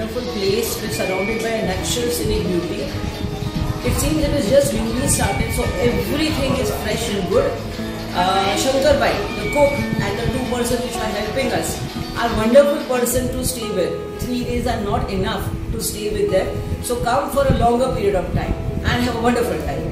wonderful place. which surrounded by natural scenic beauty. It seems it is just newly started, so everything is fresh and good. Uh, Shankar Bhai, the cook, and the two persons which are helping us are wonderful person to stay with. Three days are not enough to stay with them. So come for a longer period of time and have a wonderful time.